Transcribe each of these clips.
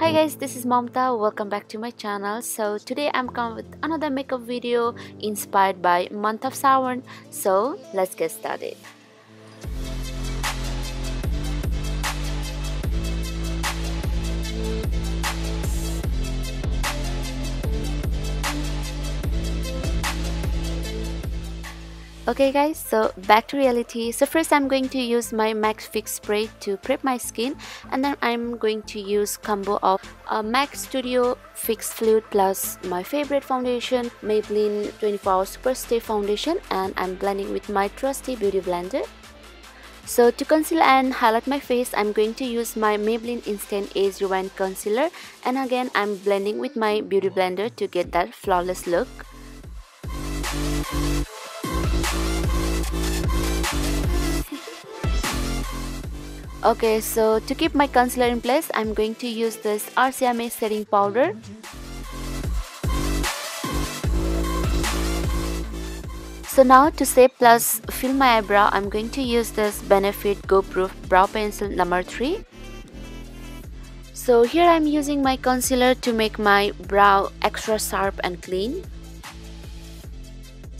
Hi guys, this is Mamta. Welcome back to my channel. So today I'm coming with another makeup video inspired by month of Sawan. So let's get started. Okay guys, so back to reality. So first I'm going to use my MAC Fix Spray to prep my skin and then I'm going to use combo of a MAC Studio Fix Fluid plus my favorite foundation Maybelline 24 Hour Super Stay Foundation and I'm blending with my trusty beauty blender. So to conceal and highlight my face, I'm going to use my Maybelline Instant Age Rewind Concealer and again I'm blending with my beauty blender to get that flawless look. Okay, so to keep my concealer in place, I'm going to use this RCMA setting powder. So now to shape plus fill my eyebrow, I'm going to use this Benefit Goof Proof Brow Pencil number 3. So here I'm using my concealer to make my brow extra sharp and clean.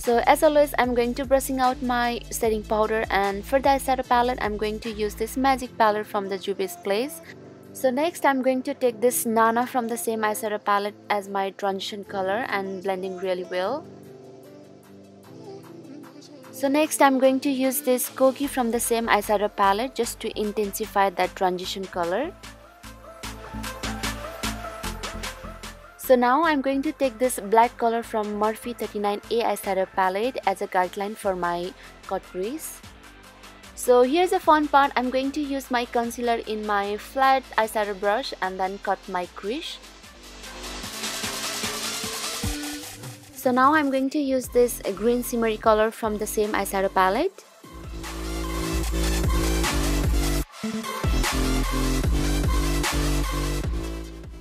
So as always, I'm going to brushing out my setting powder and for the eyeshadow palette, I'm going to use this magic palette from the Juvia's Place. So next, I'm going to take this Nana from the same eyeshadow palette as my transition color and blending really well. So next, I'm going to use this Kogi from the same eyeshadow palette just to intensify that transition color. So now I'm going to take this black color from Morphe 39A eyeshadow palette as a guideline for my cut crease. So here's the fun part, I'm going to use my concealer in my flat eyeshadow brush and then cut my crease. So now I'm going to use this green shimmery color from the same eyeshadow palette.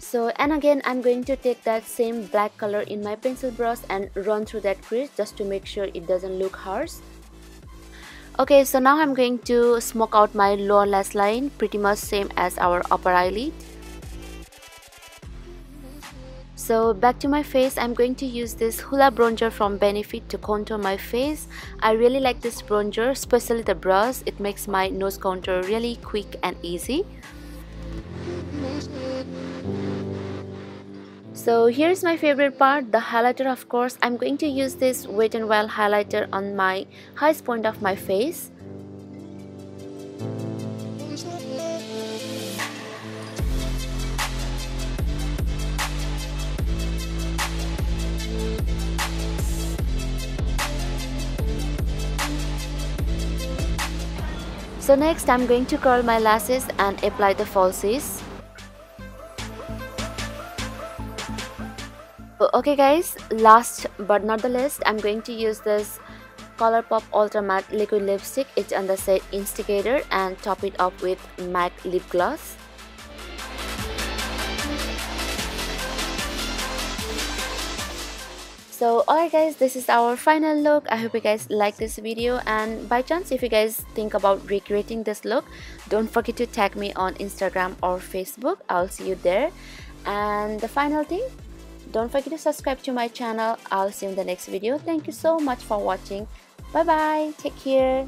So and again I'm going to take that same black color in my pencil brush and run through that crease just to make sure it doesn't look harsh. Okay so now I'm going to smoke out my lower lash line pretty much same as our upper eyelid. So back to my face, I'm going to use this Hoola bronzer from Benefit to contour my face. I really like this bronzer, especially the brush. It makes my nose contour really quick and easy. So here's my favorite part, the highlighter of course. I'm going to use this Wet n Wild highlighter on my highest point of my face. So next I'm going to curl my lashes and apply the falsies. Okay guys last but not the least i'm going to use this Colourpop Ultra Matte Liquid Lipstick. It's on the set Instigator and top it up with MAC Lip Gloss. So alright guys, this is our final look. I hope you guys like this video and by chance if you guys think about recreating this look, don't forget to tag me on Instagram or Facebook. I'll see you there. And the final thing, don't forget to subscribe to my channel. I'll see you in the next video. Thank you so much for watching. Bye bye. Take care.